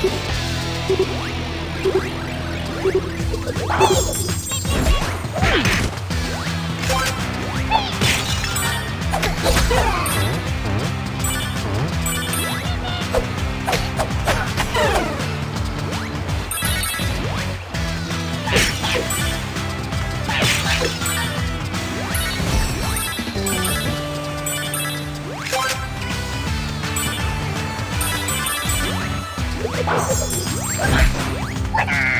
Thank you. ほ ら